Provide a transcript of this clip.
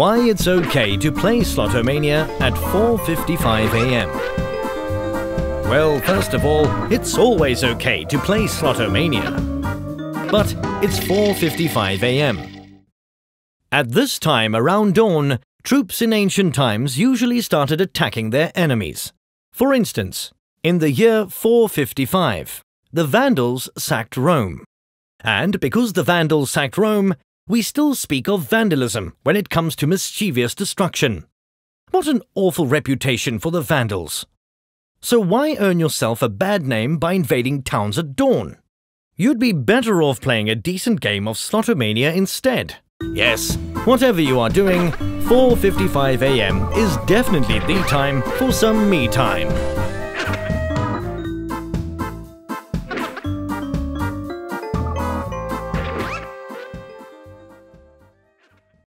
Why it's okay to play Slotomania at 4.55 am. Well, first of all, it's always okay to play Slotomania. But it's 4.55 am. At this time, around dawn, troops in ancient times usually started attacking their enemies. For instance, in the year 455, the Vandals sacked Rome. And because the Vandals sacked Rome, we still speak of vandalism when it comes to mischievous destruction. What an awful reputation for the Vandals. So why earn yourself a bad name by invading towns at dawn? You'd be better off playing a decent game of Slotomania instead. Yes, whatever you are doing, 4.55am is definitely the time for some me time.